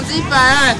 两只一百。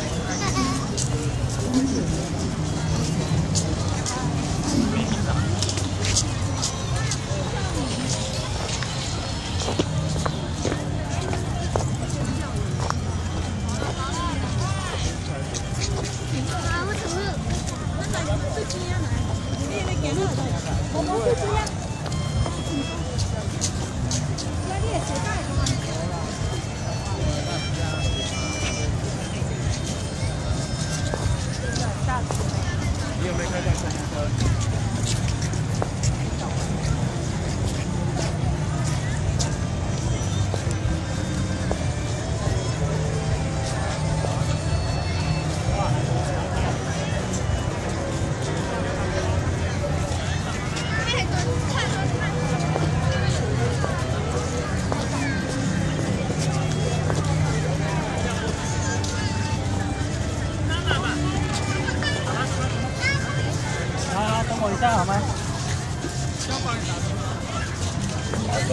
我一下好吗？好的。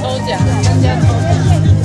抽奖，参加抽奖。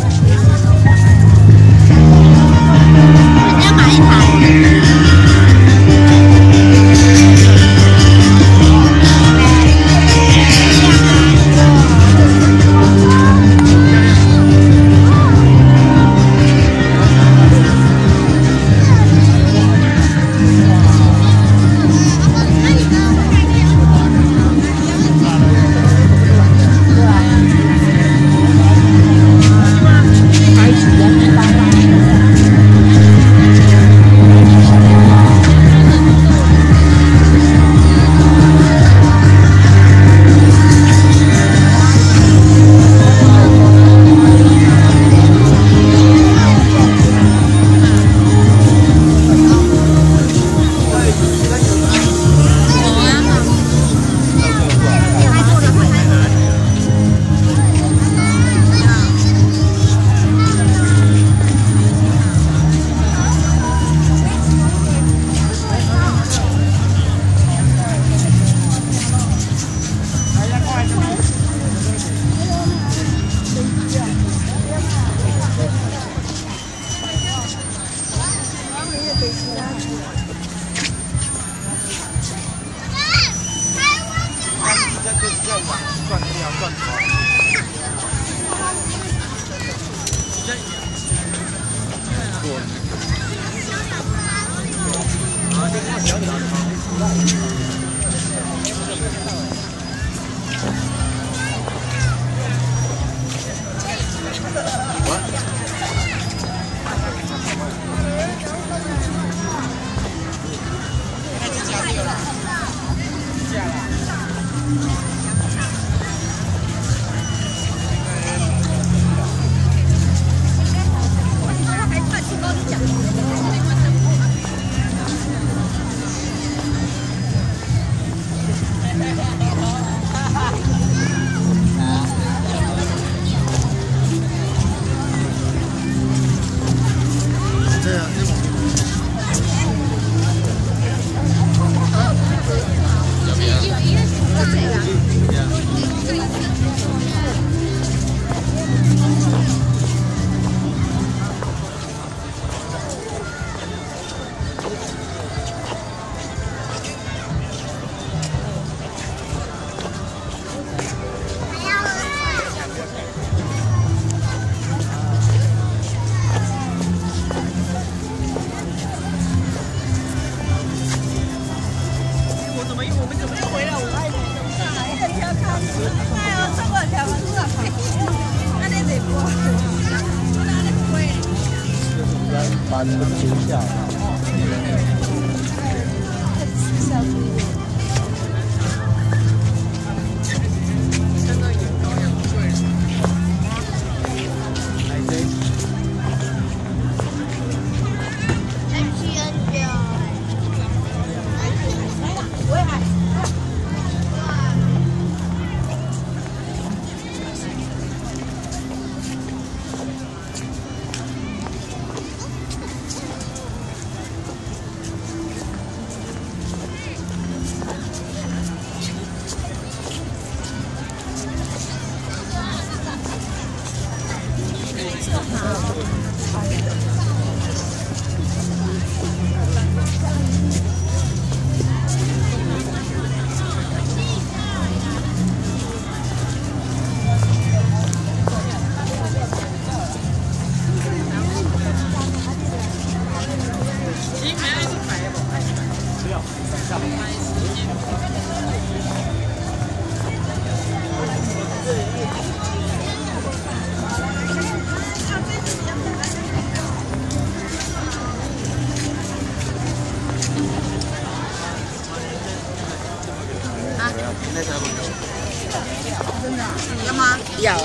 要吗？要啊，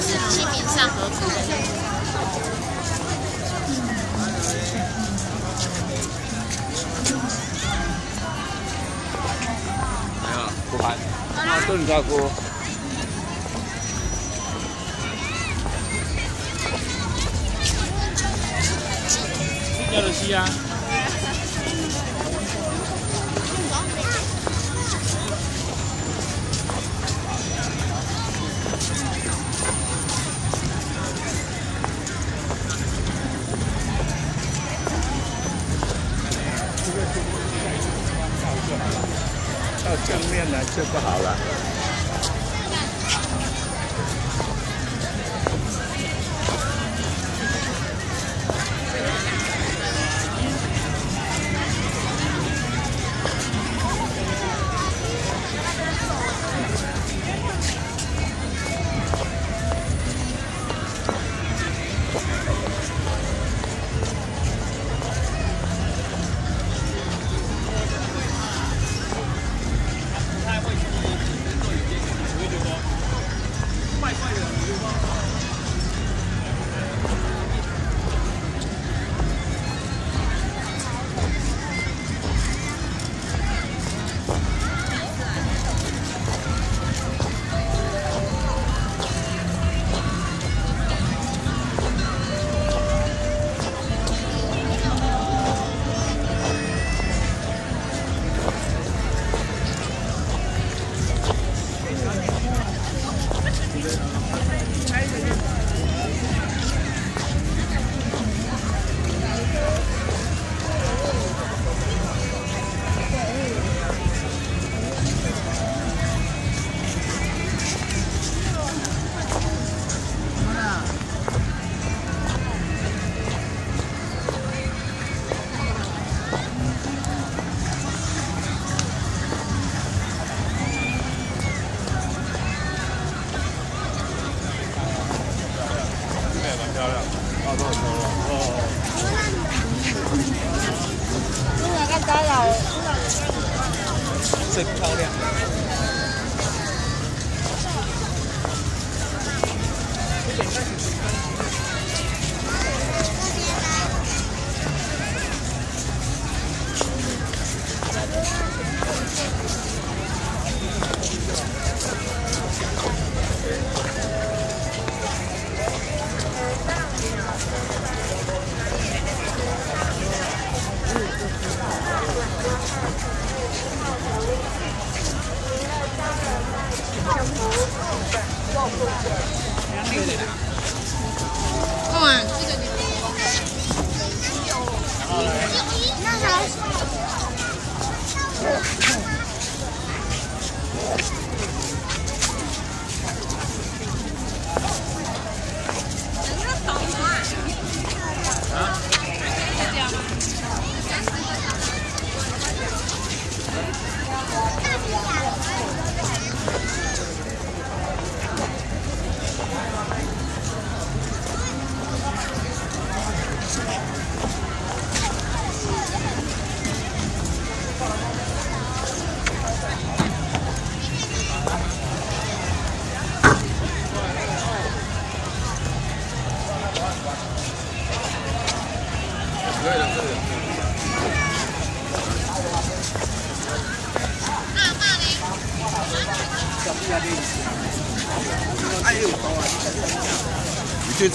是清明上河图。没有，不盘。啊，炖炸锅。要的西啊，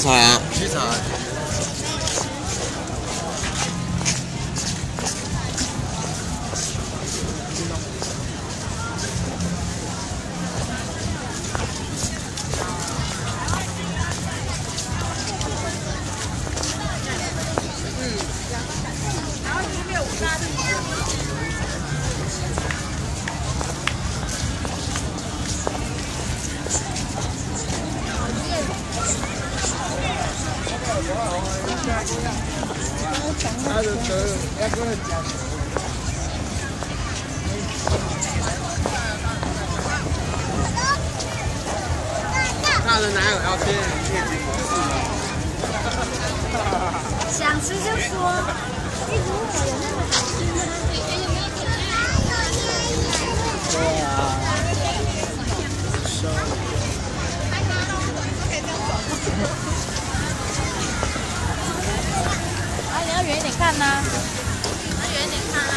你大人哪有要贴贴金模式的？想吃就说，一直问我有那么好吃吗？对啊。啊，你要远一点看。呐、那远点看。啊。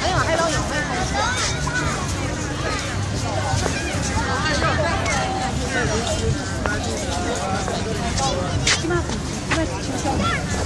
哎呦，还有有没有？ 치마 치마 치마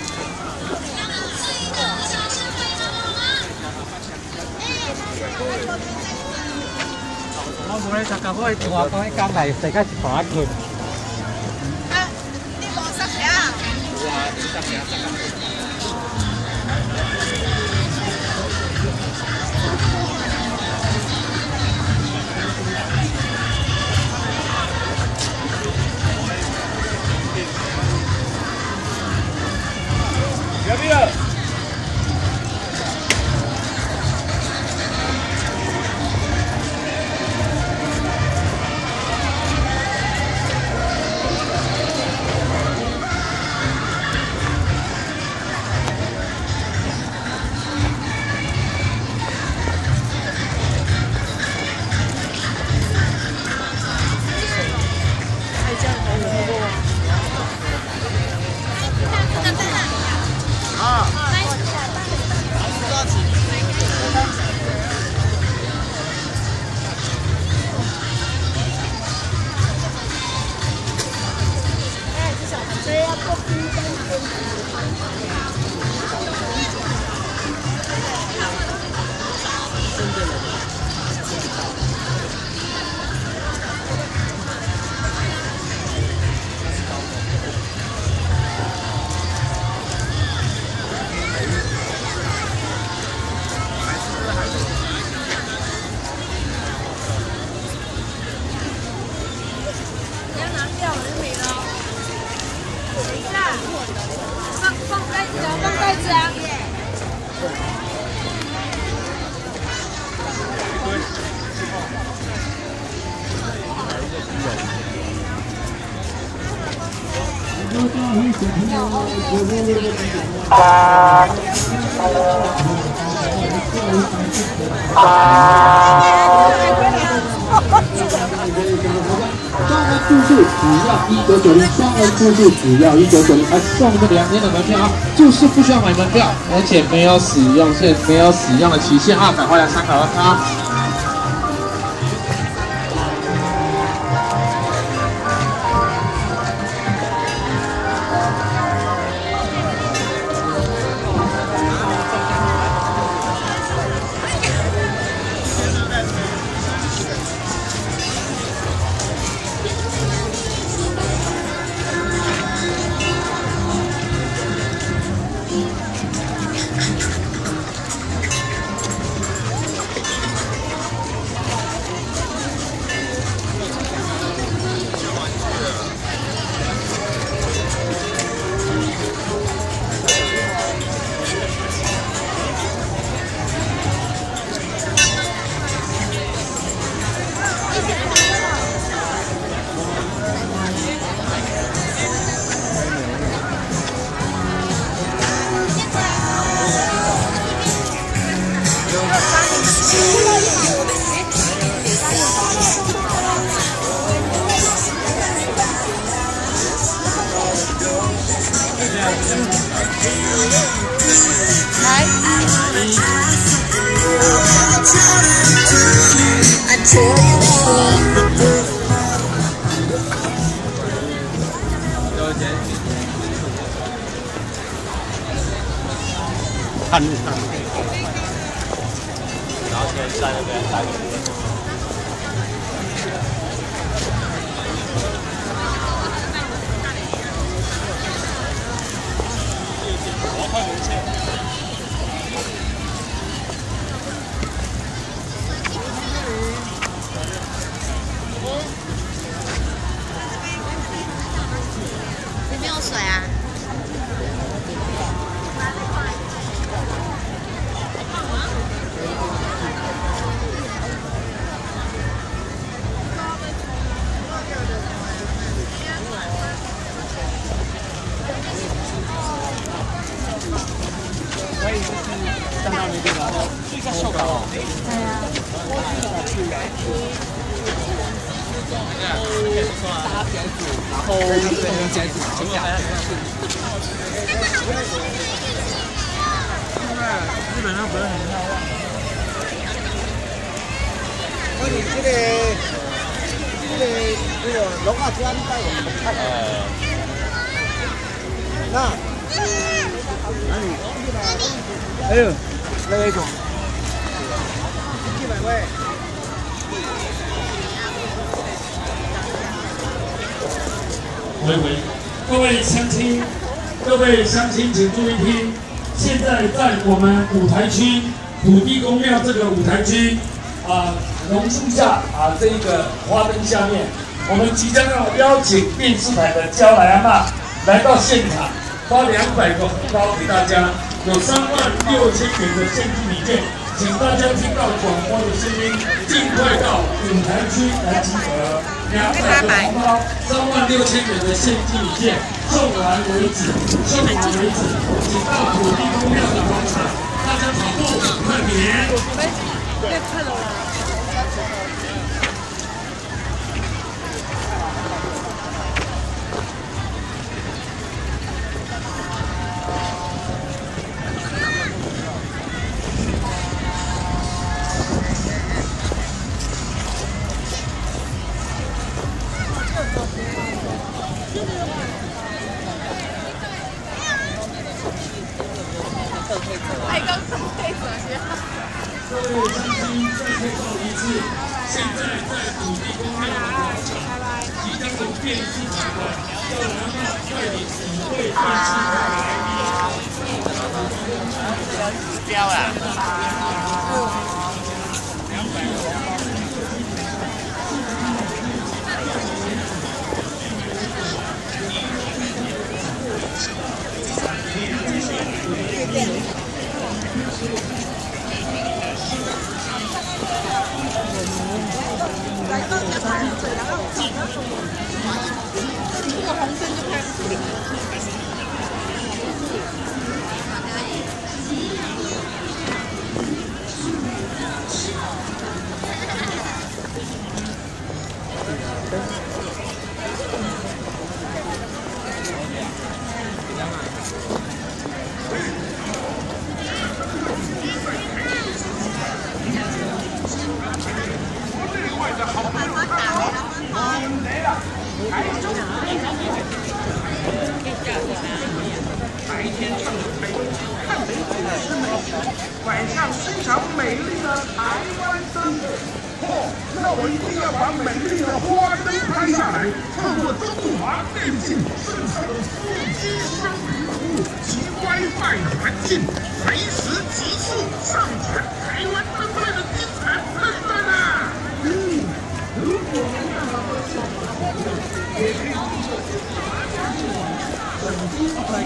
过去干部？来，看着哦。我冇咧，就咁可以電話講一間嚟，大家食飯一盤。有没你要双人住宿只要一九九零，还送个两年的门票啊！就是不需要买门票，而且没有使用现，没有使用的期限啊！赶快来参考它。秀高哦。大标组，然后那个这样子请假。日本那不是很漂亮。我哋这个这个那个龙华专带我们看。那哪里？哎呦，那一种。位。喂喂，各位乡亲，各位乡亲，请注意听。现在在我们舞台区土地公庙这个舞台区啊，榕树下啊这一个花灯下面，我们即将要邀请电视台的焦来阿妈来到现场，发两百个红包给大家，有三万六千元的现金礼券，请大家听到广播的声音，尽快到舞台区来集合。两百个红包，三万六千元的现金礼券，送完为止，送完为止，请到土地公庙的广场，大家跑步快点。各那我一定要把美丽的花灯拍下来，透过中华电信生产的手机双语服务及 WiFi 环境，随时极速上传台湾灯会的精彩片段啊！嗯，如果能让我们小朋友也可以通过手机来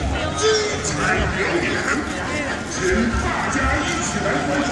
精彩表演。请大家一起来观赏，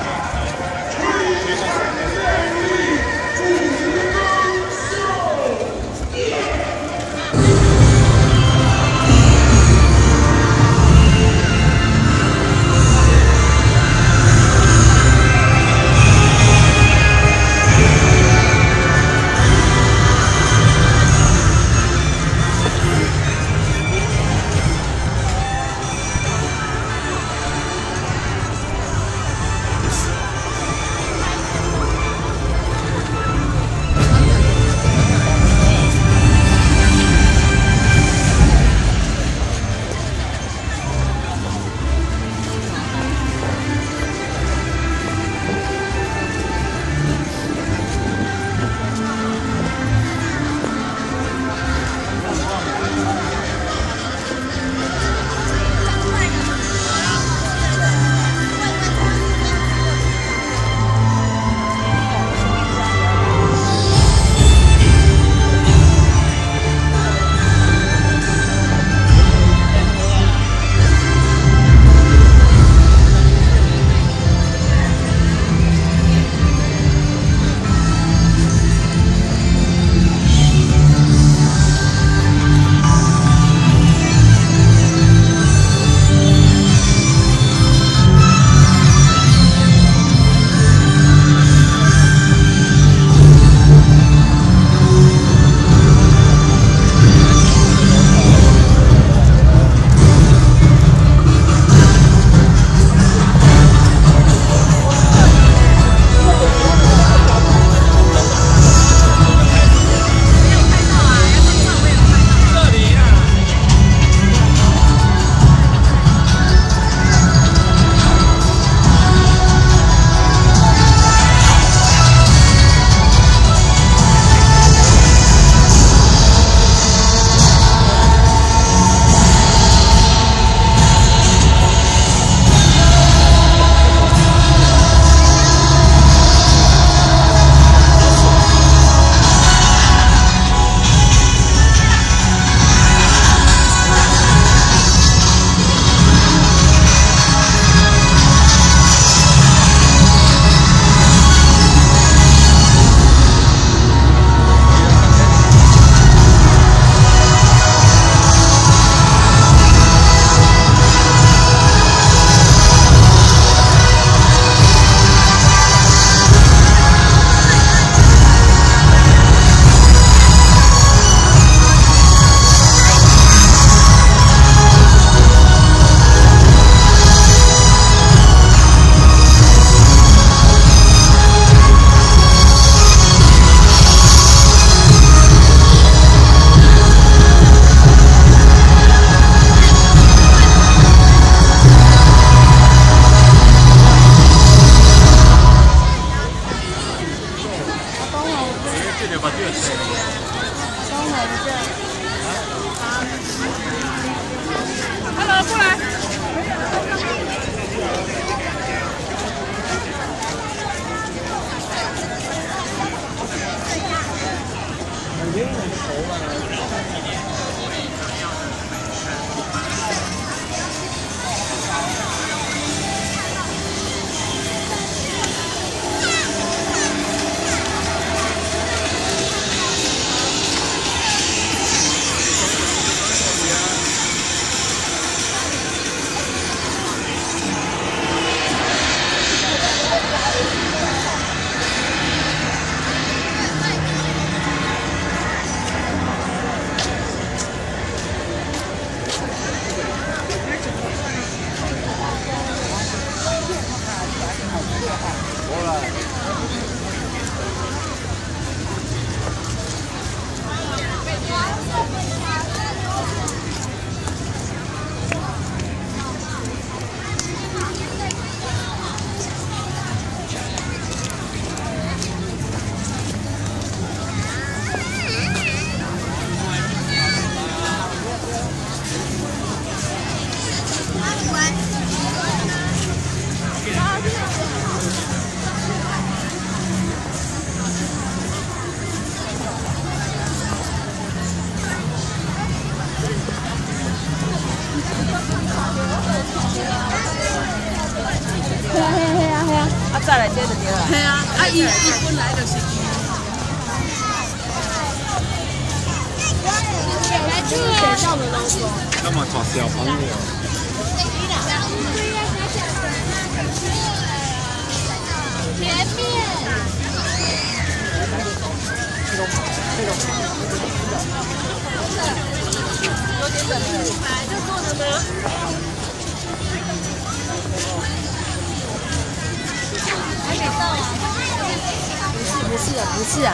是啊，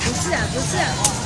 不是啊，不是啊。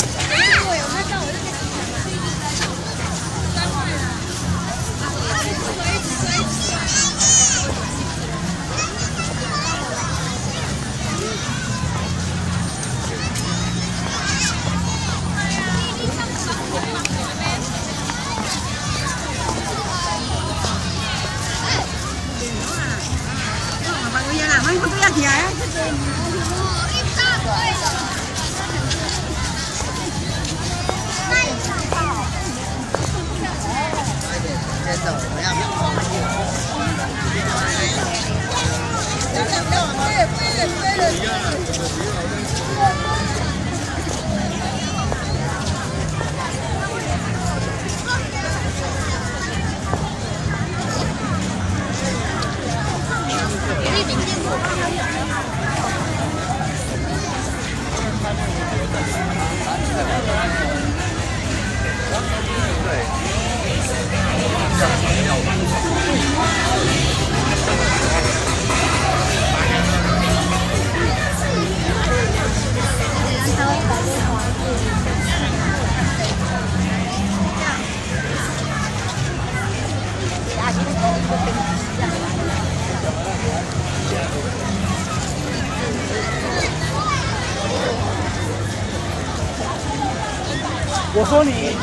我说你。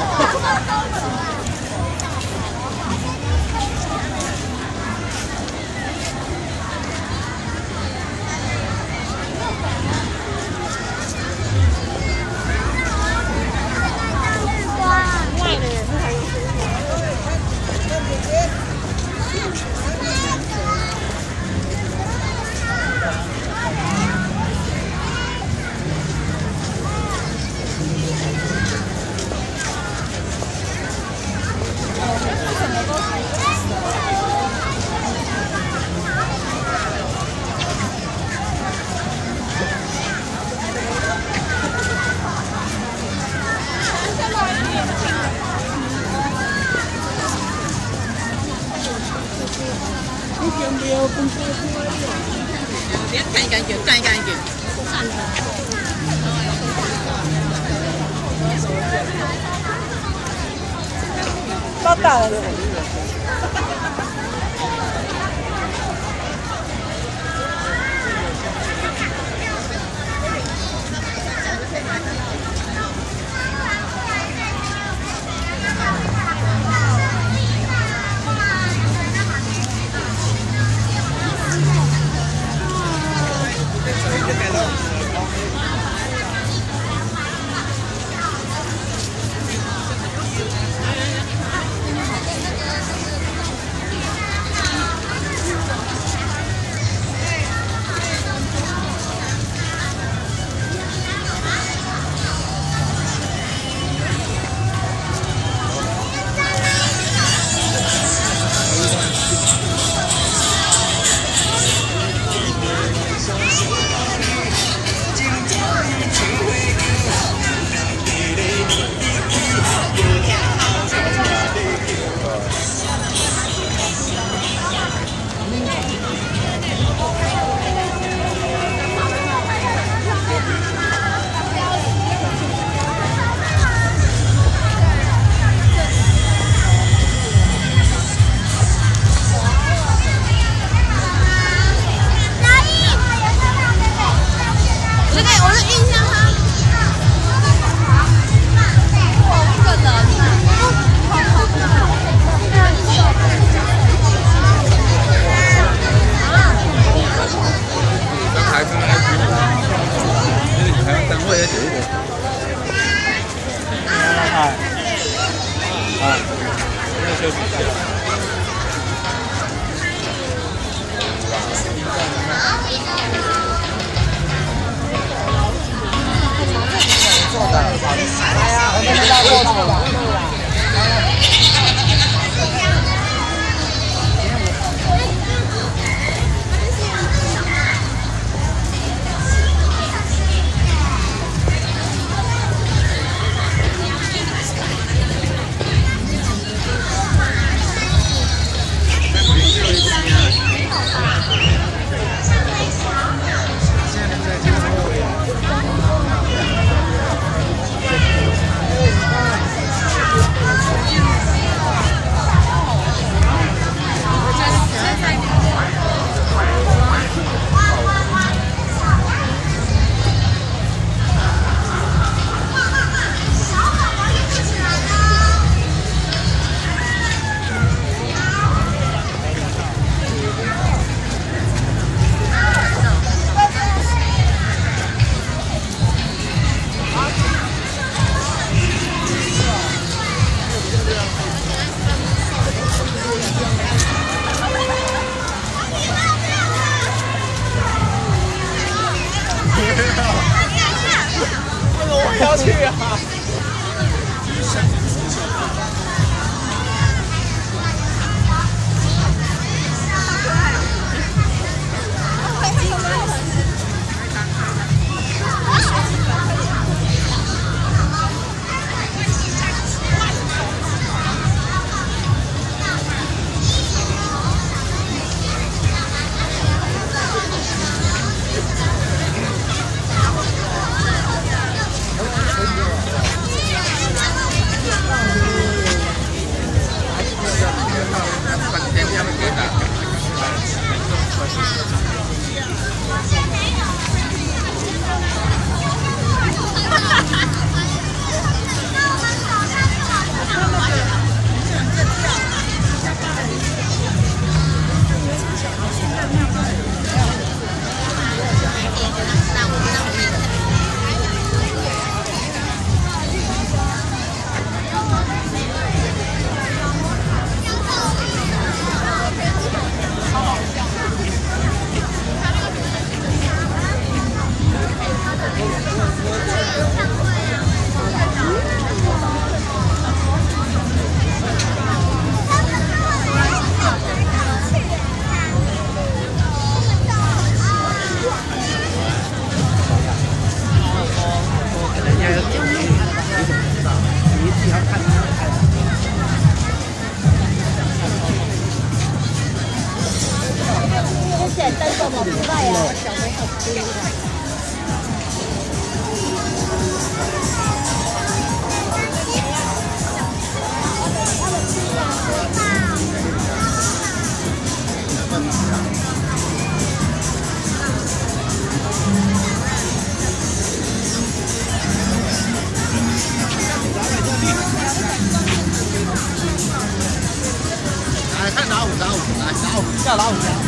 看打五打五，来打五，下打五。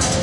好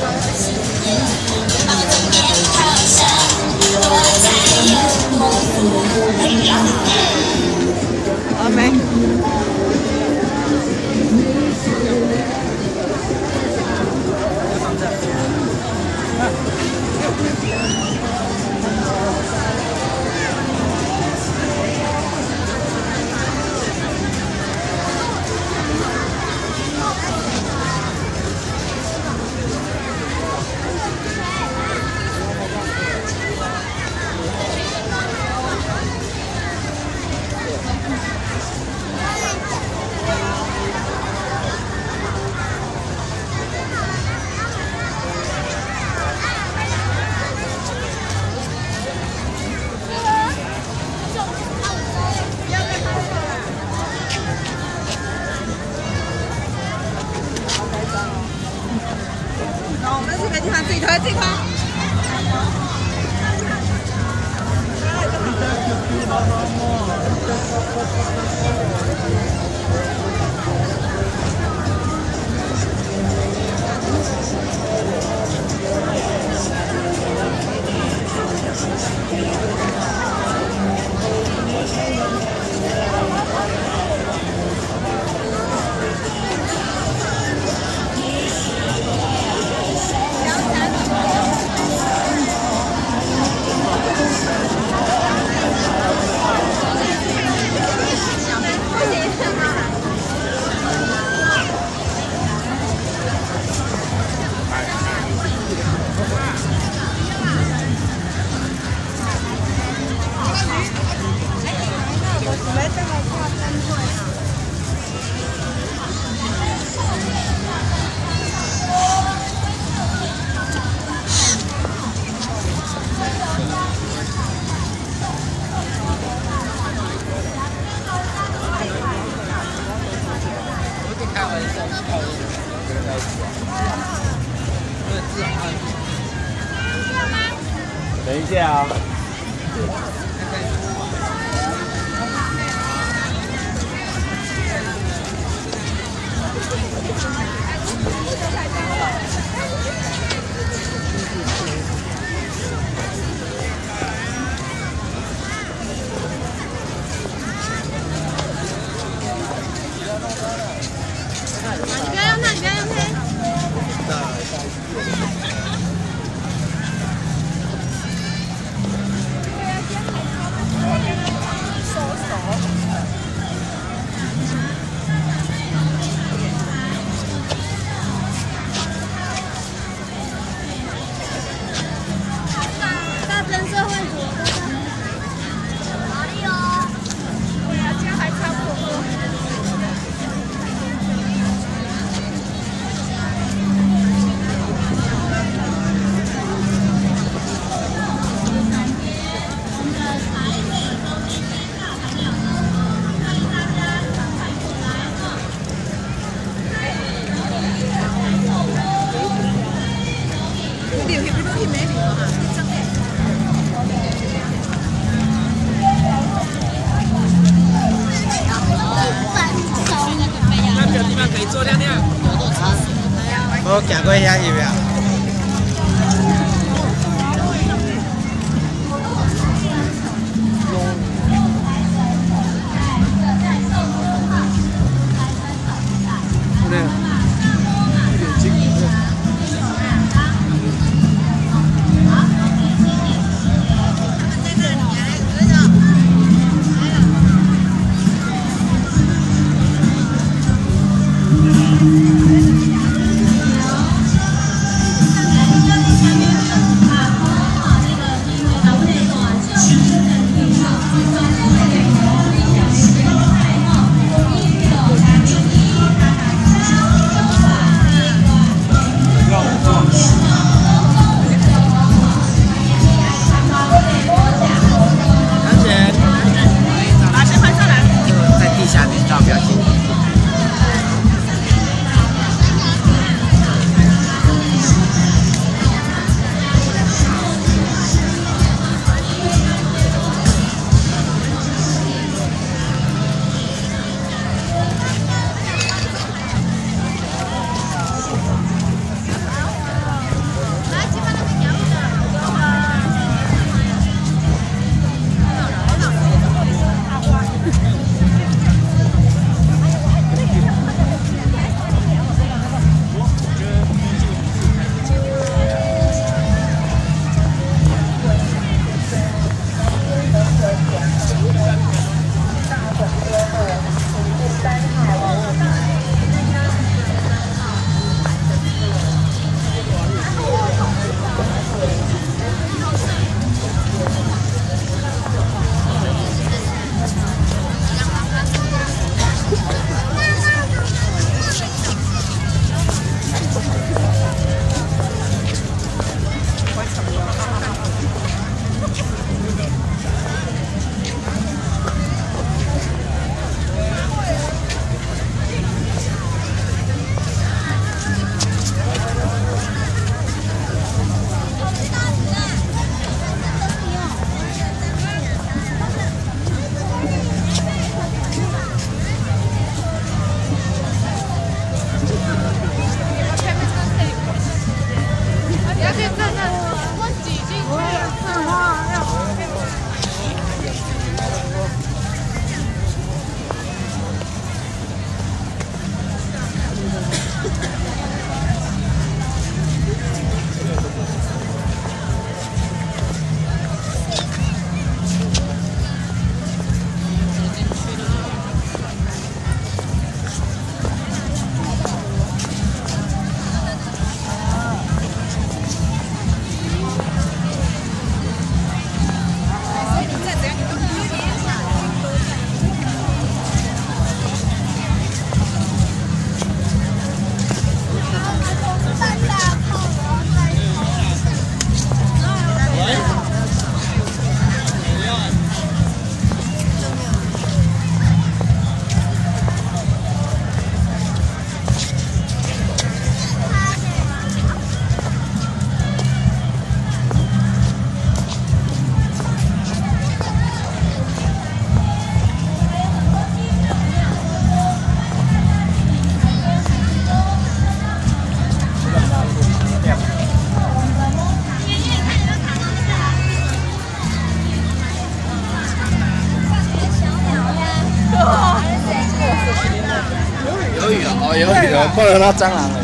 那蟑螂。